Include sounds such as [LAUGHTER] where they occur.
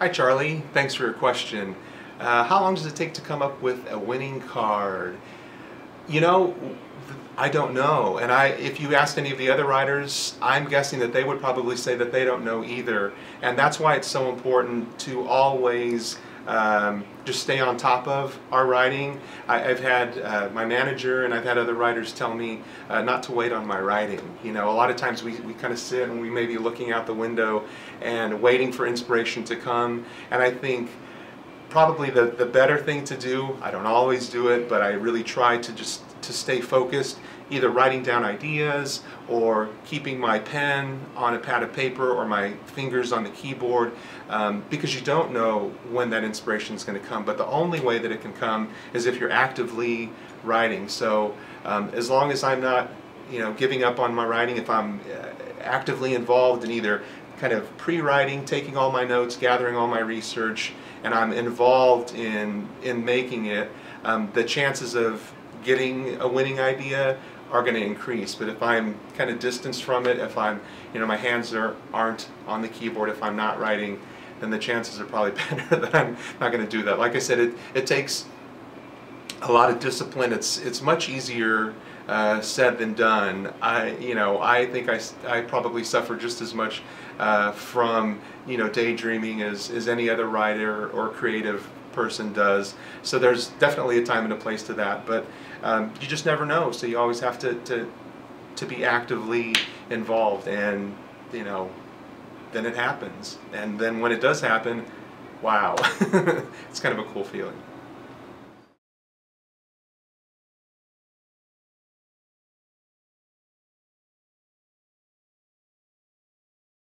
Hi Charley, thanks for your question. Uh, how long does it take to come up with a winning card? You know, I don't know. And I, if you asked any of the other writers, I'm guessing that they would probably say that they don't know either. And that's why it's so important to always um, just stay on top of our writing. I, have had uh, my manager and I've had other writers tell me uh, not to wait on my writing. You know, a lot of times we, we kind of sit and we may be looking out the window and waiting for inspiration to come. And I think probably the, the better thing to do, I don't always do it, but I really try to just to stay focused, either writing down ideas or keeping my pen on a pad of paper or my fingers on the keyboard um, because you don't know when that inspiration is going to come. But the only way that it can come is if you're actively writing. So um, as long as I'm not you know, giving up on my writing, if I'm uh, actively involved in either kind of pre-writing, taking all my notes, gathering all my research, and I'm involved in, in making it, um, the chances of getting a winning idea are going to increase. But if I'm kind of distanced from it, if I'm, you know, my hands are, aren't on the keyboard, if I'm not writing, then the chances are probably [LAUGHS] better that I'm not going to do that. Like I said, it, it takes a lot of discipline. It's, it's much easier uh, said than done. I, you know, I think I, I probably suffer just as much uh, from, you know, daydreaming as, as any other writer or creative person does. So there's definitely a time and a place to that, but um, you just never know. So you always have to, to, to be actively involved and, you know, then it happens. And then when it does happen, wow, [LAUGHS] it's kind of a cool feeling.